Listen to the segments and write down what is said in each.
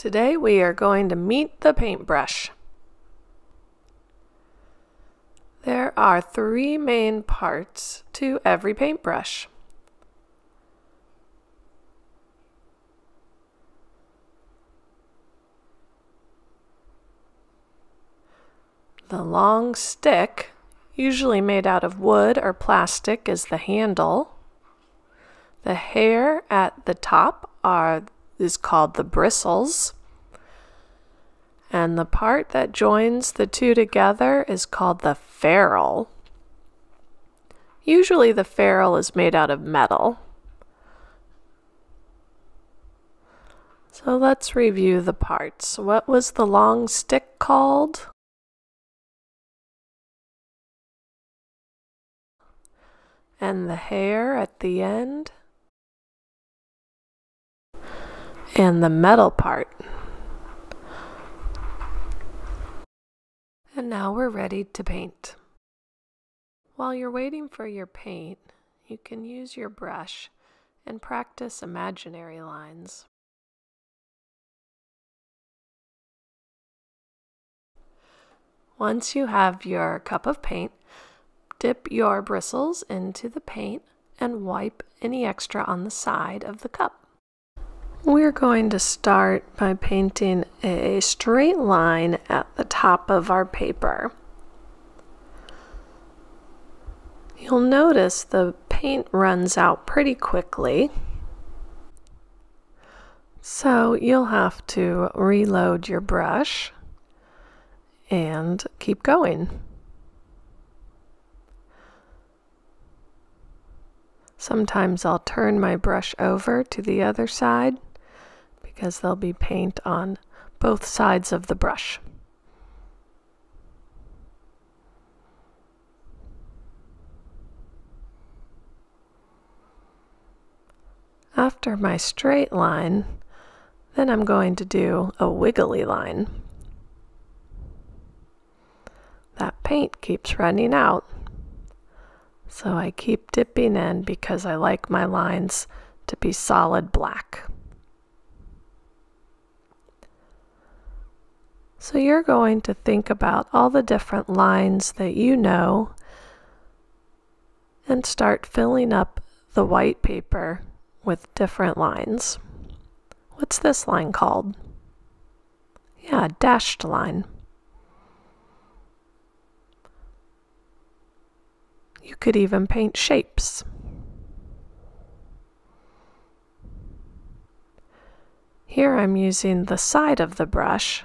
Today we are going to meet the paintbrush. There are three main parts to every paintbrush. The long stick, usually made out of wood or plastic, is the handle. The hair at the top are is called the bristles. And the part that joins the two together is called the ferrule. Usually the ferrule is made out of metal. So let's review the parts. What was the long stick called? And the hair at the end? And the metal part. And now we're ready to paint. While you're waiting for your paint, you can use your brush and practice imaginary lines. Once you have your cup of paint, dip your bristles into the paint and wipe any extra on the side of the cup. We're going to start by painting a straight line at the top of our paper. You'll notice the paint runs out pretty quickly. So you'll have to reload your brush and keep going. Sometimes I'll turn my brush over to the other side because there'll be paint on both sides of the brush. After my straight line, then I'm going to do a wiggly line. That paint keeps running out, so I keep dipping in because I like my lines to be solid black. So you're going to think about all the different lines that you know and start filling up the white paper with different lines. What's this line called? Yeah, dashed line. You could even paint shapes. Here I'm using the side of the brush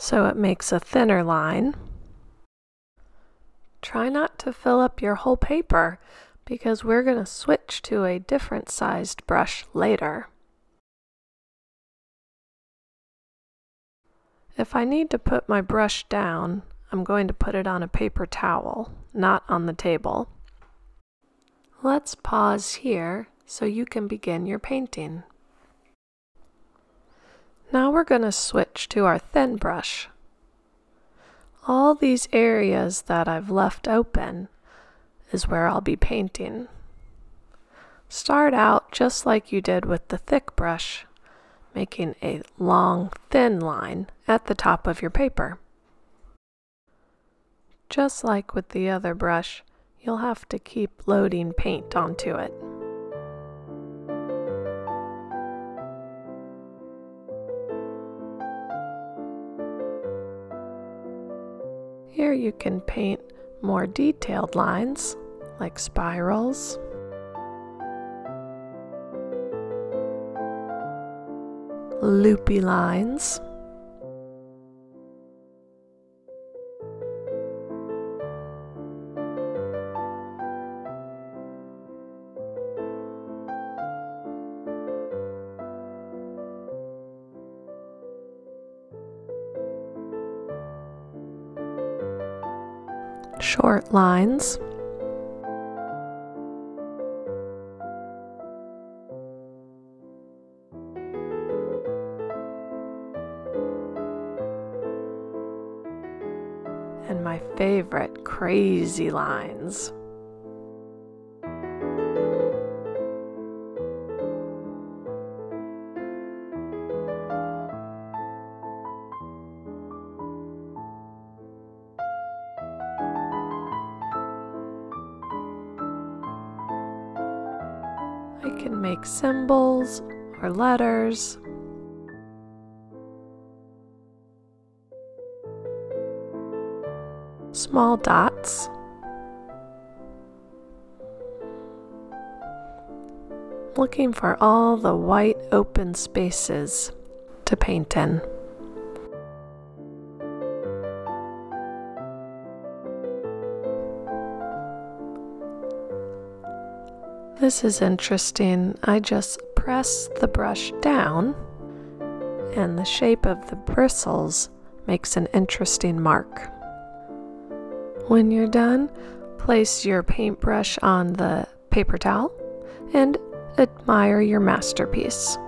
so it makes a thinner line. Try not to fill up your whole paper because we're going to switch to a different sized brush later. If I need to put my brush down, I'm going to put it on a paper towel, not on the table. Let's pause here so you can begin your painting. Now we're going to switch to our thin brush. All these areas that I've left open is where I'll be painting. Start out just like you did with the thick brush, making a long, thin line at the top of your paper. Just like with the other brush, you'll have to keep loading paint onto it. Here you can paint more detailed lines like spirals. Loopy lines. Short lines. And my favorite, crazy lines. Make symbols or letters. Small dots. Looking for all the white open spaces to paint in. This is interesting. I just press the brush down and the shape of the bristles makes an interesting mark. When you're done, place your paintbrush on the paper towel and admire your masterpiece.